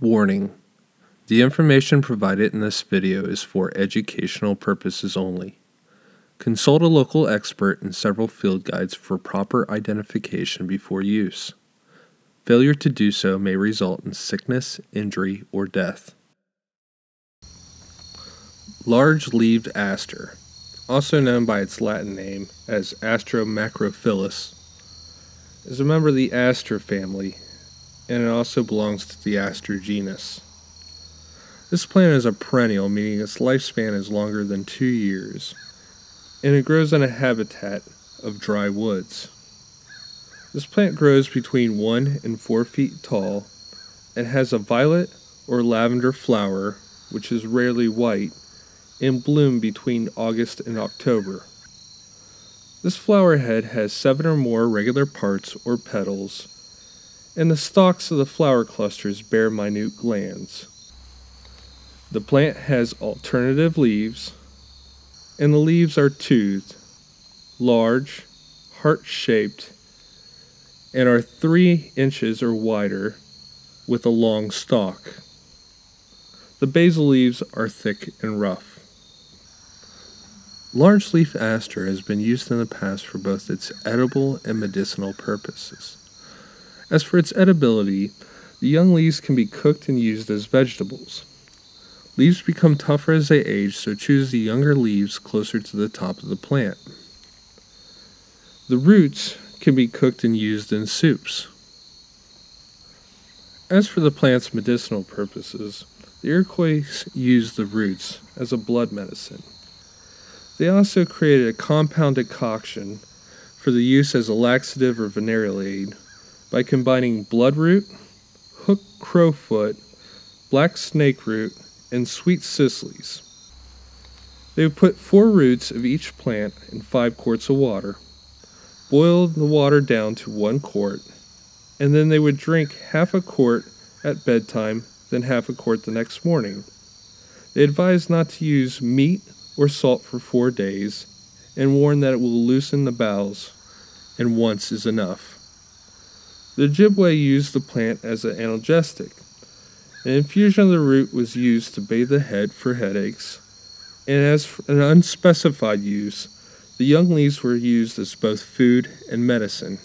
Warning The information provided in this video is for educational purposes only. Consult a local expert and several field guides for proper identification before use. Failure to do so may result in sickness, injury, or death. Large leaved aster, also known by its Latin name as Aster macrophyllus, is a member of the aster family and it also belongs to the aster genus. This plant is a perennial, meaning its lifespan is longer than two years, and it grows in a habitat of dry woods. This plant grows between 1 and 4 feet tall and has a violet or lavender flower, which is rarely white, in bloom between August and October. This flower head has seven or more regular parts or petals and the stalks of the flower clusters bear minute glands. The plant has alternative leaves, and the leaves are toothed, large, heart shaped, and are three inches or wider with a long stalk. The basal leaves are thick and rough. Large leaf aster has been used in the past for both its edible and medicinal purposes. As for its edibility, the young leaves can be cooked and used as vegetables. Leaves become tougher as they age, so choose the younger leaves closer to the top of the plant. The roots can be cooked and used in soups. As for the plant's medicinal purposes, the Iroquois used the roots as a blood medicine. They also created a compound decoction for the use as a laxative or venereal aid by combining bloodroot, hook crowfoot, black snake root, and sweet cicelies. They would put four roots of each plant in five quarts of water, boil the water down to one quart, and then they would drink half a quart at bedtime, then half a quart the next morning. They advise not to use meat or salt for four days and warn that it will loosen the bowels, and once is enough. The Ojibwe used the plant as an analgesic. An infusion of the root was used to bathe the head for headaches, and as an unspecified use, the young leaves were used as both food and medicine.